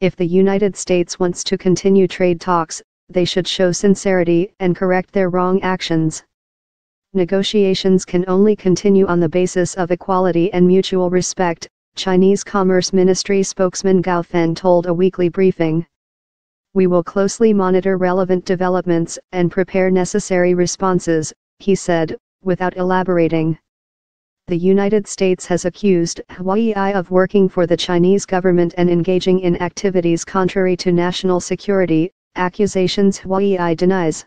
If the United States wants to continue trade talks, they should show sincerity and correct their wrong actions. Negotiations can only continue on the basis of equality and mutual respect, Chinese Commerce Ministry spokesman Gao Feng told a weekly briefing. We will closely monitor relevant developments and prepare necessary responses, he said, without elaborating. The United States has accused Huawei of working for the Chinese government and engaging in activities contrary to national security, accusations Huawei denies.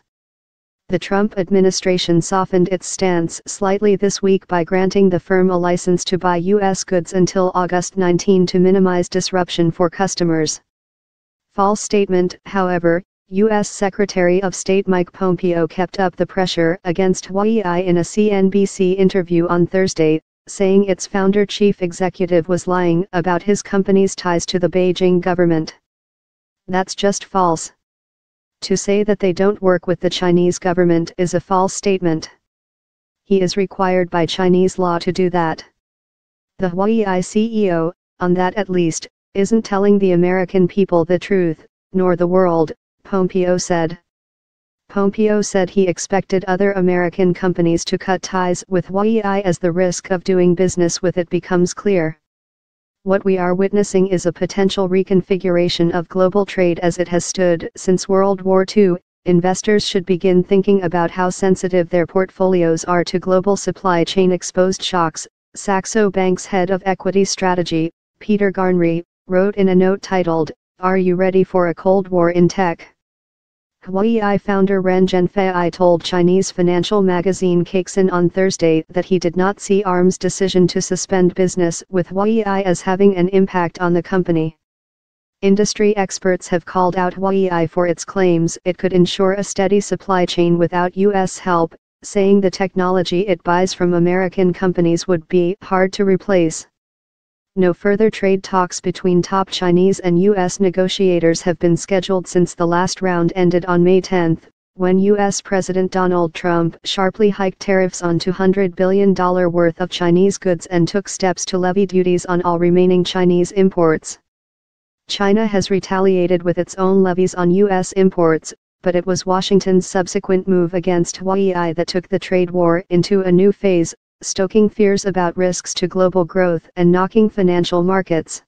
The Trump administration softened its stance slightly this week by granting the firm a license to buy U.S. goods until August 19 to minimize disruption for customers false statement, however, U.S. Secretary of State Mike Pompeo kept up the pressure against Huawei in a CNBC interview on Thursday, saying its founder chief executive was lying about his company's ties to the Beijing government. That's just false. To say that they don't work with the Chinese government is a false statement. He is required by Chinese law to do that. The Huawei CEO, on that at least, isn't telling the American people the truth, nor the world, Pompeo said. Pompeo said he expected other American companies to cut ties with Huawei as the risk of doing business with it becomes clear. What we are witnessing is a potential reconfiguration of global trade as it has stood since World War II. Investors should begin thinking about how sensitive their portfolios are to global supply chain exposed shocks, Saxo Bank's head of equity strategy, Peter Garnry, wrote in a note titled, Are You Ready for a Cold War in Tech? Huawei founder Ren Zhengfei told Chinese financial magazine Caixin on Thursday that he did not see ARM's decision to suspend business with Huawei as having an impact on the company. Industry experts have called out Huawei for its claims it could ensure a steady supply chain without U.S. help, saying the technology it buys from American companies would be hard to replace no further trade talks between top Chinese and U.S. negotiators have been scheduled since the last round ended on May 10, when U.S. President Donald Trump sharply hiked tariffs on $200 billion worth of Chinese goods and took steps to levy duties on all remaining Chinese imports. China has retaliated with its own levies on U.S. imports, but it was Washington's subsequent move against Huawei that took the trade war into a new phase, stoking fears about risks to global growth and knocking financial markets.